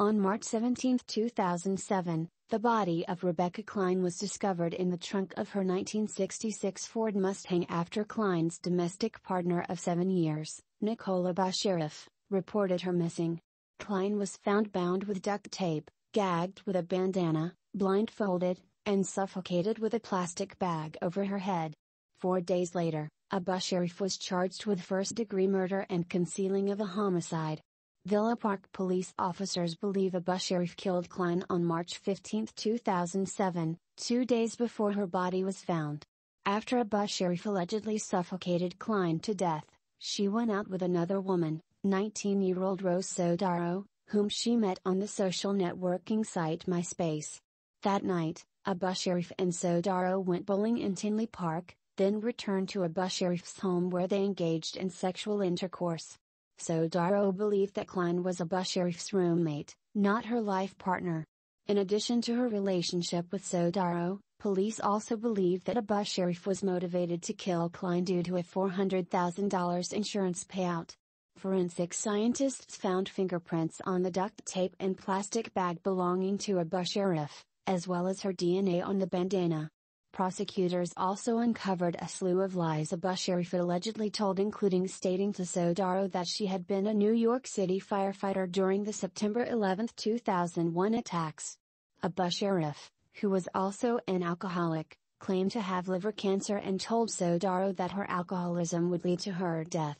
On March 17, 2007, the body of Rebecca Klein was discovered in the trunk of her 1966 Ford Mustang after Klein's domestic partner of seven years, Nicole Abusharif, reported her missing. Klein was found bound with duct tape, gagged with a bandana, blindfolded, and suffocated with a plastic bag over her head. Four days later, Abusharif was charged with first degree murder and concealing of a homicide. Villa Park police officers believe Abusharif killed Klein on March 15, 2007, two days before her body was found. After Abusharif allegedly suffocated Klein to death, she went out with another woman, 19-year-old Rose Sodaro, whom she met on the social networking site MySpace. That night, Abusharif and Sodaro went bowling in Tinley Park, then returned to Abusharif's home where they engaged in sexual intercourse. Sodaro believed that Klein was Abusharif's roommate, not her life partner. In addition to her relationship with Sodaro, police also believe that Abusharif was motivated to kill Klein due to a $400,000 insurance payout. Forensic scientists found fingerprints on the duct tape and plastic bag belonging to Abusharif, as well as her DNA on the bandana. Prosecutors also uncovered a slew of lies Abusharif allegedly told including stating to Sodaro that she had been a New York City firefighter during the September 11, 2001 attacks. Abusharif, who was also an alcoholic, claimed to have liver cancer and told Sodaro that her alcoholism would lead to her death.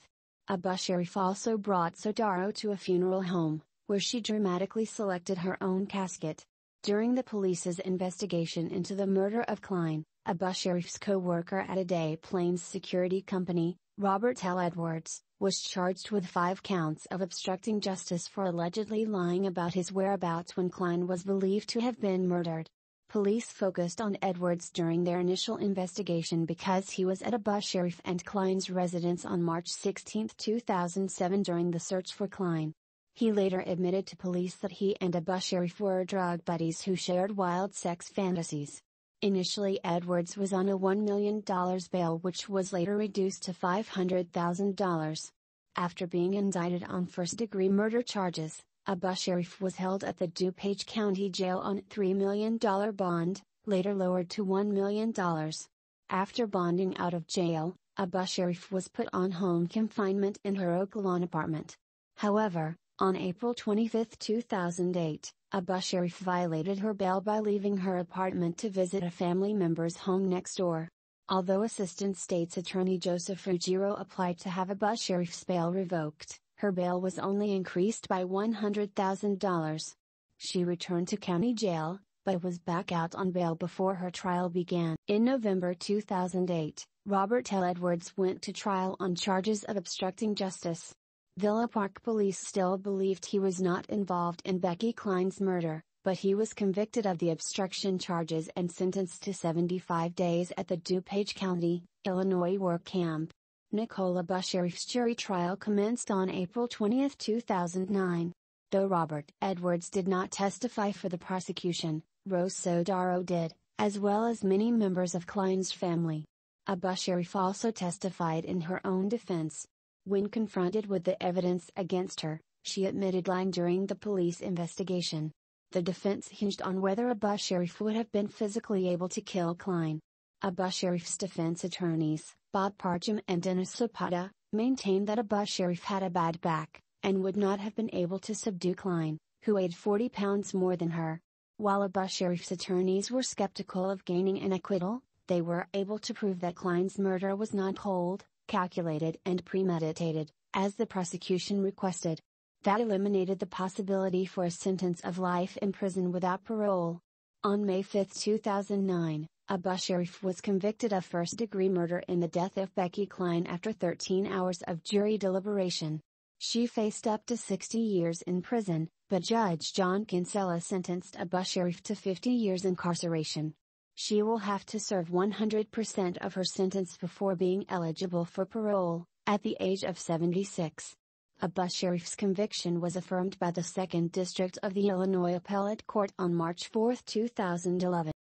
Abusharif also brought Sodaro to a funeral home, where she dramatically selected her own casket. During the police's investigation into the murder of Klein, Abusharif's co-worker at a Des Plaines security company, Robert L. Edwards, was charged with five counts of obstructing justice for allegedly lying about his whereabouts when Klein was believed to have been murdered. Police focused on Edwards during their initial investigation because he was at Abusharif and Klein's residence on March 16, 2007 during the search for Klein. He later admitted to police that he and Abusharif were drug buddies who shared wild sex fantasies. Initially Edwards was on a $1 million bail which was later reduced to $500,000. After being indicted on first-degree murder charges, Abusharif was held at the DuPage County Jail on a $3 million bond, later lowered to $1 million. After bonding out of jail, Abusharif was put on home confinement in her Oak Lawn apartment. However, on April 25, 2008, Abusharif violated her bail by leaving her apartment to visit a family member's home next door. Although Assistant State's Attorney Joseph Ruggiero applied to have Abusharif's bail revoked, her bail was only increased by $100,000. She returned to county jail, but was back out on bail before her trial began. In November 2008, Robert L. Edwards went to trial on charges of obstructing justice. Villa Park police still believed he was not involved in Becky Klein's murder, but he was convicted of the obstruction charges and sentenced to 75 days at the DuPage County, Illinois work camp. Nicola Abusharif's jury trial commenced on April 20, 2009. Though Robert Edwards did not testify for the prosecution, Rose Sodaro did, as well as many members of Klein's family. Sharif also testified in her own defense. When confronted with the evidence against her, she admitted lying during the police investigation. The defense hinged on whether Abusharif would have been physically able to kill Klein. Abusharif's defense attorneys, Bob Parcham and Dennis Zapata, maintained that Abusharif had a bad back, and would not have been able to subdue Klein, who weighed 40 pounds more than her. While Abusharif's attorneys were skeptical of gaining an acquittal, they were able to prove that Klein's murder was not cold, calculated and premeditated, as the prosecution requested. That eliminated the possibility for a sentence of life in prison without parole. On May 5, 2009, Abusharif was convicted of first degree murder in the death of Becky Klein after 13 hours of jury deliberation. She faced up to 60 years in prison, but Judge John Kinsella sentenced Abusharif to 50 years incarceration. She will have to serve 100% of her sentence before being eligible for parole, at the age of 76. Abusharif's conviction was affirmed by the 2nd District of the Illinois Appellate Court on March 4, 2011.